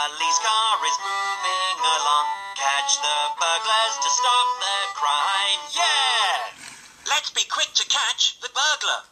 police car is moving along. Catch the burglars to stop the crime. Yeah! Let's be quick to catch the burglar.